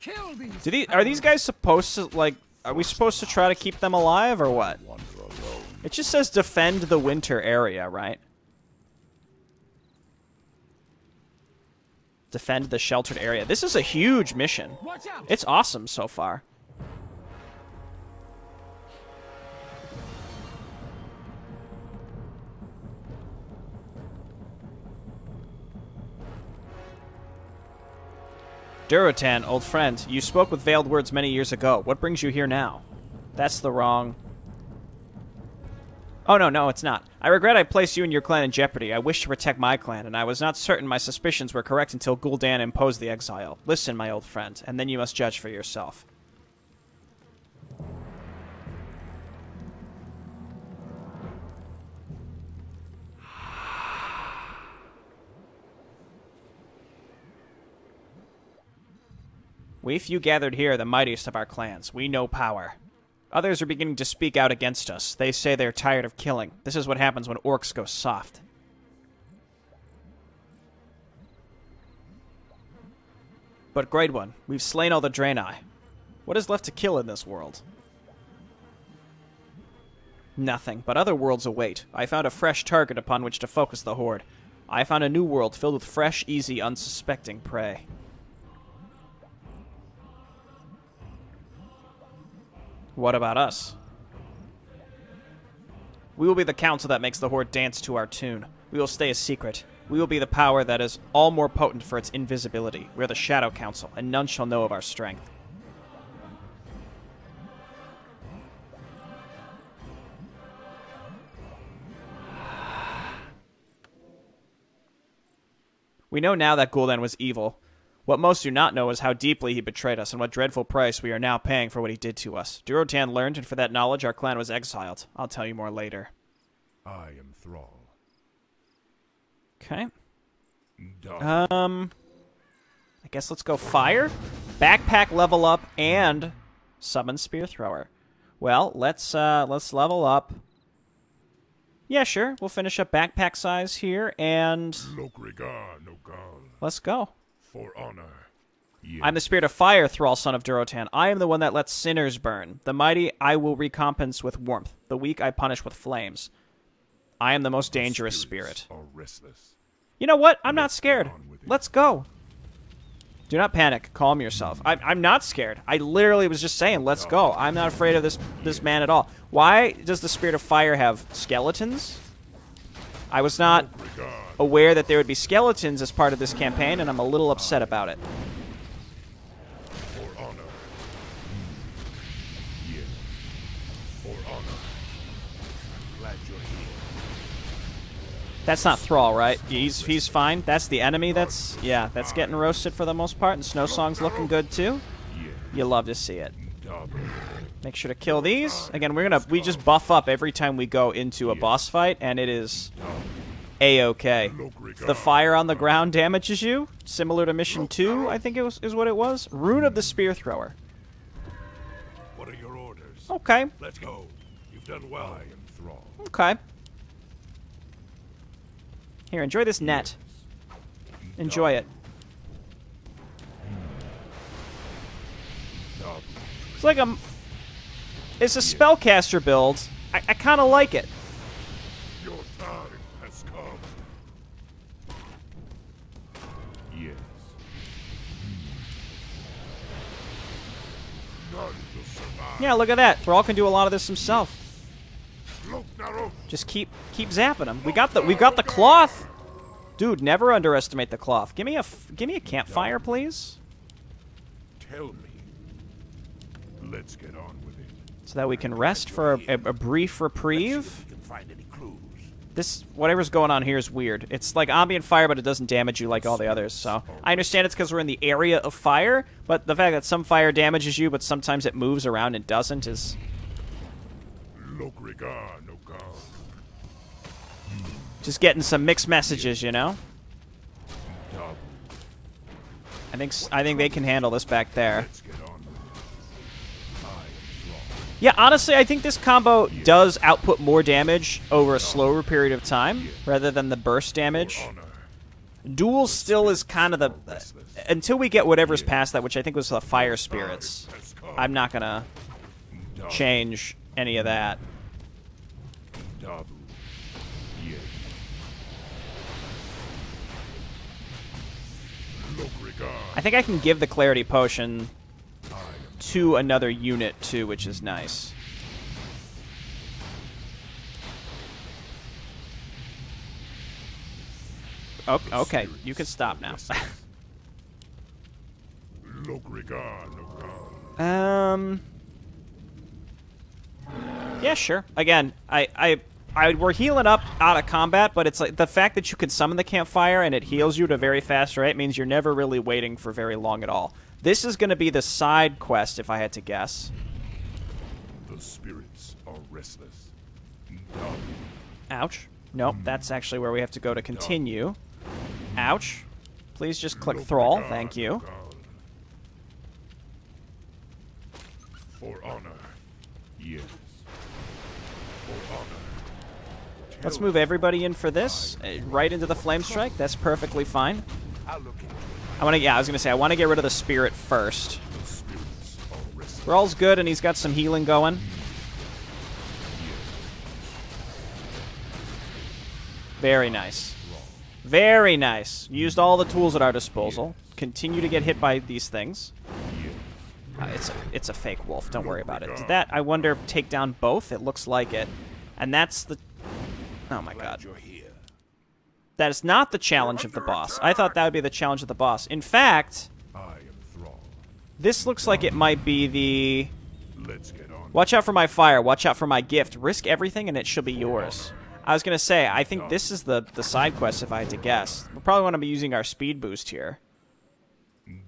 C: Kill these.
A: Do these are these guys supposed to like? Are we supposed to try to keep them alive or what? It just says defend the winter area, right? Defend the sheltered area. This is a huge mission. It's awesome so far. Durotan, old friend, you spoke with veiled words many years ago. What brings you here now? That's the wrong. Oh, no, no, it's not. I regret I placed you and your clan in jeopardy. I wish to protect my clan, and I was not certain my suspicions were correct until Gul'dan imposed the exile. Listen, my old friend, and then you must judge for yourself. [SIGHS] We few gathered here are the mightiest of our clans. We know power. Others are beginning to speak out against us. They say they're tired of killing. This is what happens when orcs go soft. But, Great One, we've slain all the Draenei. What is left to kill in this world? Nothing, but other worlds await. I found a fresh target upon which to focus the Horde. I found a new world filled with fresh, easy, unsuspecting prey. What about us? We will be the council that makes the Horde dance to our tune. We will stay a secret. We will be the power that is all more potent for its invisibility. We are the Shadow Council, and none shall know of our strength. We know now that Gul'dan was evil. What most do not know is how deeply he betrayed us and what dreadful price we are now paying for what he did to us. Durotan learned, and for that knowledge our clan was exiled. I'll tell you more later.
B: I am Thrall.
A: Okay. Um, I guess let's go fire, backpack level up, and summon spear thrower. Well, let's uh let's level up. Yeah, sure. We'll finish up backpack size here, and let's go.
B: For honor. Yes.
A: I'm the spirit of fire, Thrall, son of Durotan. I am the one that lets sinners burn. The mighty I will recompense with warmth. The weak I punish with flames. I am the most dangerous spirit. You know what? I'm not
B: Let's get
A: scared. Let's go. Do not panic. Calm yourself. I, I'm not scared. I literally was just saying, let's go. I'm not afraid of this this man at all. Why does the spirit of fire have skeletons? I was not. Aware that there would be skeletons as part of this campaign, and I'm a little upset about it.
B: For honor. Yes. For honor. Glad you're here.
A: That's not Thrall, right? He's he's fine. That's the enemy. That's yeah. That's getting roasted for the most part. And Snow Song's looking good too. You love to see it. Make sure to kill these. Again, we're gonna we just buff up every time we go into a boss fight, and it is a okay. The fire on the ground damages you, similar to mission two. I think it was is what it was. Rune of the Spear Thrower.
B: What are your orders?
A: Okay,
B: Let's go. You've done well. I am Thrall.
A: okay. Here, enjoy this net. Enjoy it. It's like a. It's a spellcaster build. I, I kind of like it. Yeah, look at that. Thrall can do a lot of this himself. Just keep keep zapping him. We got the we got the cloth. Dude, never underestimate the cloth. Give me a give me a campfire, please,
B: Tell me. Let's get on with it.
A: so that we can rest for a, a, a brief reprieve. This whatever's going on here is weird. It's like ambient fire, but it doesn't damage you like all the others. So I understand it's because we're in the area of fire, but the fact that some fire damages you, but sometimes it moves around and doesn't is
B: Lokrigar no God.
A: just getting some mixed messages, you know. I think I think they can handle this back there. Yeah, honestly, I think this combo does output more damage over a slower period of time rather than the burst damage. Duel still is kind of the until we get whatever's past that, which I think was the fire spirits. I'm not gonna change any of that. I think I can give the clarity potion to another unit too, which is nice. Okay, okay, you can stop now. [LAUGHS]
B: Lokrigar no God.
A: um. Yeah, sure. Again, I, I, I, we're healing up out of combat, but it's like the fact that you can summon the campfire and it heals you at a very fast rate means you're never really waiting for very long at all. This is going to be the side quest, if I had to guess.
B: The spirits are restless.
A: Ouch. Nope, that's actually where we have to go to continue. Ouch. Please just click Thrall, thank you.
B: For honor. Yes. For honor.
A: Let's move everybody in for this. uh, Right into the flame strike. That's perfectly fine. I want to. Yeah, I was gonna say I want to get rid of the spirit first. Rawl's good, and he's got some healing going. Very nice. Very nice. Used all the tools at our disposal. Continue to get hit by these things. Uh, it's a, it's a fake wolf. Don't worry about it. Did that, I wonder, take down both? It looks like it. And that's the... Oh my god. That is not the challenge of the boss. I thought that would be the challenge of the boss. In fact, this looks like it might be the... Watch out for my fire. Watch out for my gift. Risk everything and it shall be yours. I was going to say, I think this is the, the side quest if I had to guess. We'll probably want to be using our speed boost here.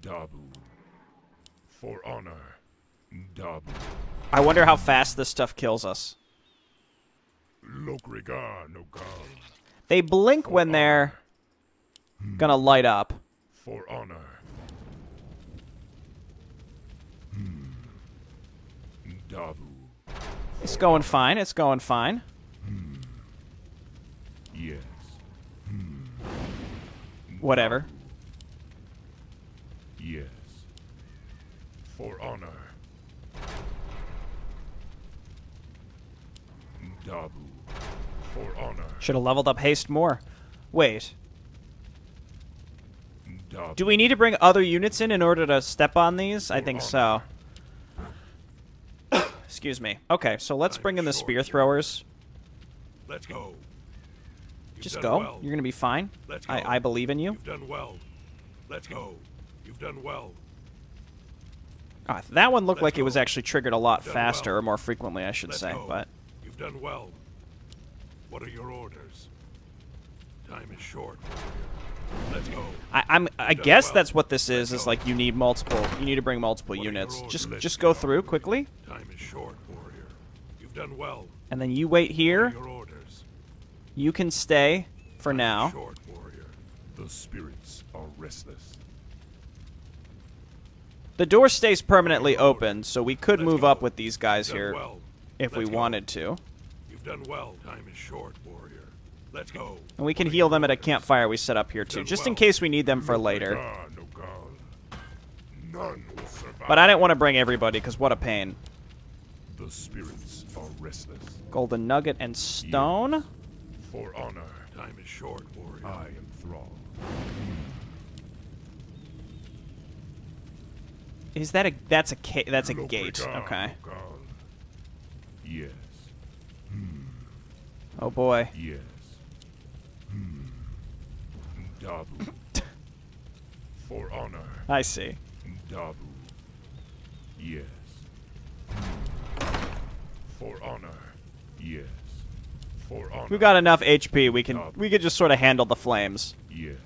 B: Dabu. For honor. Dabu.
A: I wonder how fast this stuff kills us.
B: Lokrigar no.
A: They blink when they're hmm. gonna light up.
B: For honor. Hmm. Dabu.
A: It's going fine. It's going fine. Hmm.
B: Yes. Hmm.
A: Whatever.
B: Yes. For honor. Dabu. For honor.
A: Should have leveled up haste more. Wait. Do we need to bring other units in in order to step on these? I think so. [COUGHS] Excuse me. Okay, so let's bring in the spear throwers.
B: Let's go.
A: Just go.
B: well.
A: You're gonna be fine.
B: Let's go.
A: I, I believe in you.
B: You've done well. Let's go. You've done well.
A: Ah, that one looked
B: Let's
A: like it was actually triggered a lot faster,
B: well.
A: or more frequently, I should
B: Let's
A: say.
B: go.
A: But
B: You've done well. What are your orders? Time is short. Let's go.
A: I, I'm. I
B: Done
A: guess
B: well.
A: that's what this is. Is like you need multiple. You need to bring multiple
B: What
A: units. Just
B: Let's
A: just
B: go.
A: through quickly,
B: Time is short, warrior. You've done well.
A: and then you wait here.
B: your orders?
A: You can stay for
B: Time
A: now.
B: Short, warrior. The spirits are restless.
A: The door stays permanently open, so we could
B: Let's
A: move
B: go.
A: up with these guys
B: Done
A: here
B: well.
A: if we
B: Let's go.
A: wanted to.
B: You've done well. Time is short, warrior. Let's go.
A: And we can heal them at a campfire we set up here too, just in case we need them for later.
B: God, no God. None will survive.
A: But I didn't want to bring everybody, because what a pain.
B: The spirits are restless.
A: Golden nugget and stone.
B: For honor. Time is short, warrior. I am Thrall.
A: Is that a? That's a. Ca- that's a
B: Look
A: gate.
B: regard,
A: Okay.
B: Yes.
A: Oh boy.
B: Yes. Hmm. Dabu. [LAUGHS] For honor.
A: I see.
B: Dabu. Yes. For honor. Yes. For honor.
A: We've got enough HP. We can. We could just sort of handle the flames.
B: Yes.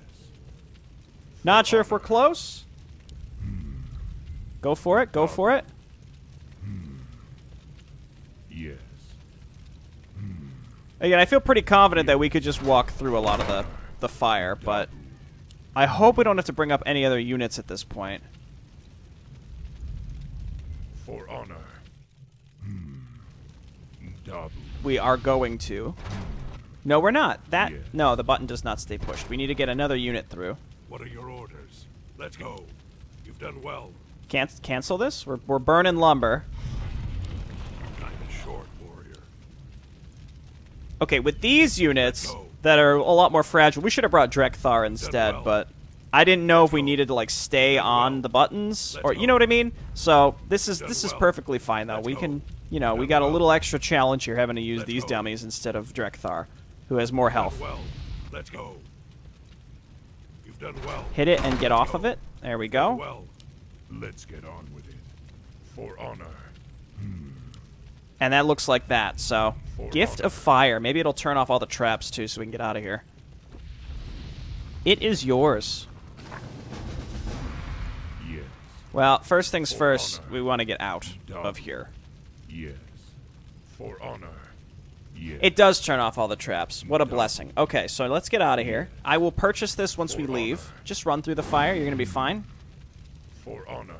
A: Not sure if we're close. Go for it. Go for it.
B: Yes.
A: Again, I feel pretty confident that we could just walk through a lot of the the fire, but I hope we don't have to bring up any other units at this point.
B: For honor. Hmm.
A: We are going to. No, we're not. That
B: Yeah.
A: no, the button does not stay pushed. We need to get another unit through.
B: What are your orders? Let's go. You've done well.
A: Can't cancel this. We're we're burning lumber.
B: Time is short, warrior.
A: Okay, with these units that are a lot more fragile, we should have brought Drekthar instead,
B: well.
A: but I didn't know if we needed to like stay on the buttons or you know what I mean. So this is this is perfectly fine though. We can, you know, we got a little extra challenge here having to use these dummies instead of Drekthar, who has more health.
B: well. Let's go. You've done well.
A: Hit it and get off of it. There we go.
B: Well. Let's get on with it. For honor.
A: And that looks like that. So,
B: For
A: gift of fire. Maybe it'll turn off all the traps too, so we can get out of here. It is yours.
B: Yes.
A: Well, first things
B: For
A: first,
B: honor.
A: we want to get out
B: Done.
A: of here.
B: Yes. For honor. Yes.
A: It does turn off all the traps. What a
B: Done.
A: blessing. Okay, so let's get out of here. I will purchase this once we leave.
B: honor.
A: Just run through the fire. You're going to be fine.
B: For honor.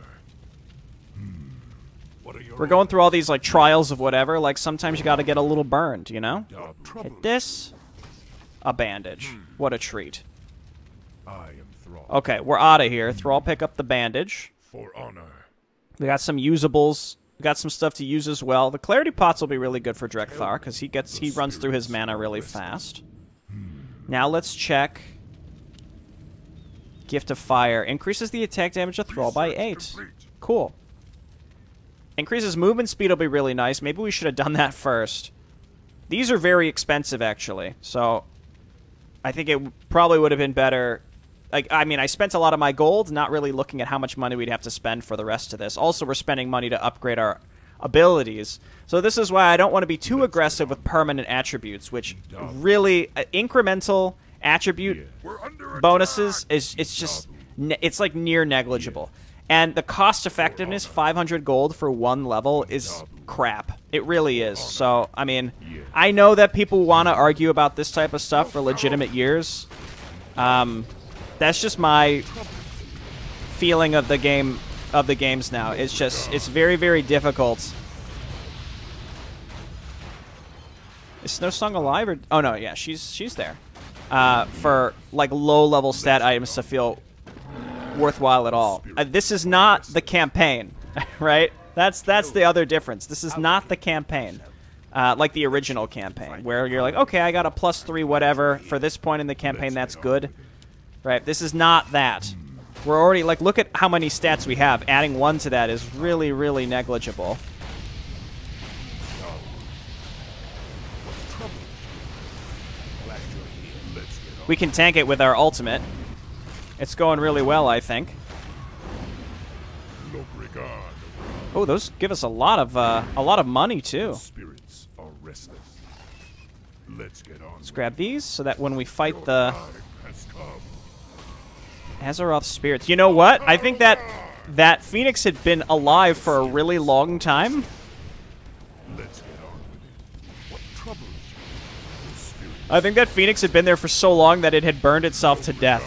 B: What are your
A: We're going through all these like trials of whatever. Like sometimes you got to get a little burned, you know. Hit this. A bandage. Hmm. What a treat.
B: I am Thrall.
A: Okay, we're out of here. Thrall, pick up the bandage.
B: For honor.
A: We got some usables. We got some stuff to use as well. The clarity pots will be really good for Drekthar because he gets he runs through his mana really fast. Hmm. Now let's check. Gift of Fire increases the attack damage of Thrall by eight. Cool. Increases movement speed will be really nice. Maybe we should have done that first. These are very expensive, actually. So, I think it probably would have been better. Like, I mean, I spent a lot of my gold, not really looking at how much money we'd have to spend for the rest of this. Also, we're spending money to upgrade our abilities. So this is why I don't want to be too aggressive with permanent attributes, which really uh, incremental attribute bonuses is it's just ne- it's like near negligible. And the cost effectiveness 500 gold for one level is crap. It really is. So, I mean, I know that people want to argue about this type of stuff for legitimate years. Um, that's just my feeling of the game of the games now. It's just it's very very difficult. Is Snow Song alive or Oh no, yeah, she's she's there. Uh, for like low level stat items to feel worthwhile at all. Uh, this is not the campaign, [LAUGHS] right? That's that's the other difference. This is not the campaign. Uh, like the original campaign, where you're like, okay, I got a plus three, whatever. For this point in the campaign, that's good. Right? This is not that. We're already, like, look at how many stats we have. Adding one to that is really, really negligible. We can tank it with our ultimate. It's going really well, I think. Oh, those give us a lot of uh, a lot of money too.
B: Spirits are restless. Let's get on.
A: Let's grab these so that when we fight the. Azeroth spirits, you know what? I think that that Phoenix had been alive for a really long time.
B: Let's get on with it. What troubles you?
A: I think that Phoenix had been there for so long that it had burned itself to death.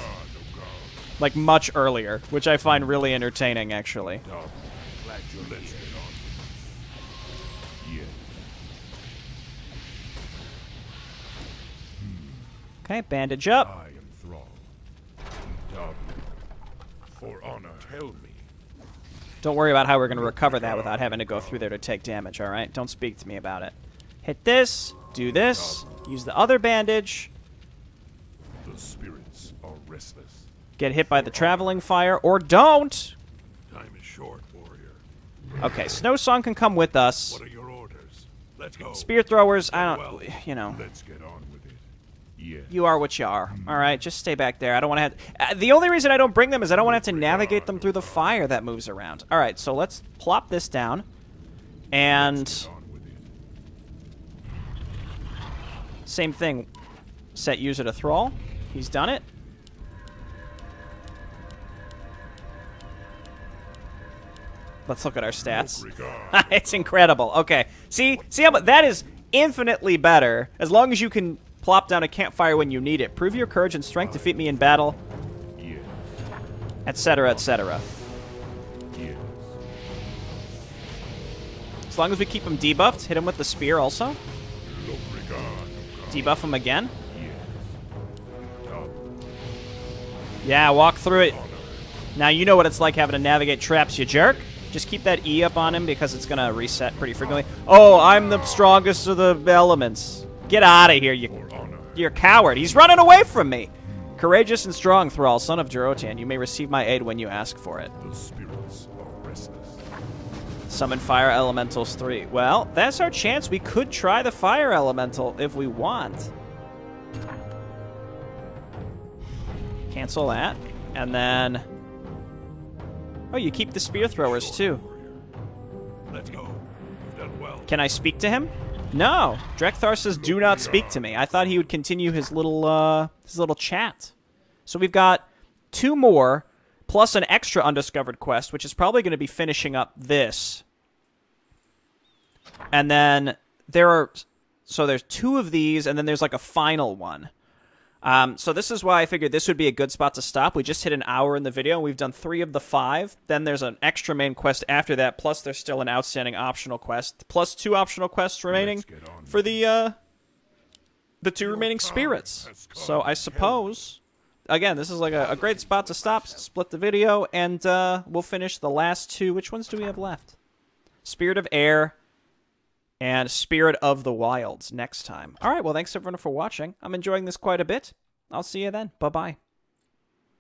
A: Like much earlier, which I find really entertaining, actually.
B: Dub. Glad you're Let's get on with it. Yeah.
A: Okay, bandage up.
B: I am Thrall. For honor. Tell me.
A: Don't worry about how we're going to recover that without having to go through there to take damage, alright? Don't speak to me about it. Hit this, do this, use the other bandage,
B: The spirits are restless.
A: Get hit by the traveling fire, or don't!
B: Time is short, warrior.
A: Okay, Snow Song can come with us.
B: What are your orders? Let's go.
A: Spear throwers, I don't, you know.
B: Let's get on with it. Yeah.
A: You are what you are. All right, just stay back there. I don't want to have. Uh, the only reason I don't bring them is I don't want to have to navigate them through the fire that moves around. All right, so let's plop this down, and
B: Get on with it.
A: same thing. Set user to thrall. He's done it. Let's look at our stats. [LAUGHS] It's incredible. Okay, see, see how that is infinitely better as long as you can plop down a campfire when you need it. Prove your courage and strength. Defeat me in battle. Etc., etc. As long as we keep him debuffed, hit him with the spear also. Debuff him again. Yeah, walk through it. Now you know what it's like having to navigate traps, you jerk. Just keep that E up on him because it's gonna reset pretty frequently. Oh, I'm the strongest of the elements. Get out of here, you you're coward. He's running away from me. Courageous and strong, Thrall, son of Durotan, you may receive my aid when you ask for it.
B: The spirits are restless.
A: Summon Fire Elementals 3. Well, that's our chance. We could try the Fire Elemental if we want. Cancel that. And then... Oh, you keep the Spear Throwers, too.
B: Let's go. You've done well.
A: Can I speak to him? No. Drekthar says do not speak to me. I thought he would continue his little, uh, his little chat. So we've got two more, plus an extra undiscovered quest, which is probably going to be finishing up this. And then there are, so there's two of these, and then there's like a final one. Um, so this is why I figured this would be a good spot to stop. We just hit an hour in the video. And we've done three of the five. Then there's an extra main quest after that. Plus, there's still an outstanding optional quest. Plus two optional quests remaining for the uh, the two remaining spirits. So I suppose, again, this is like a, a great spot to stop, split the video, and uh, we'll finish the last two. Which ones do we have left? Spirit of Air and Spirit of the Wilds next time. All right, well, thanks everyone for watching. I'm enjoying this quite a bit. I'll see you then. Bye bye.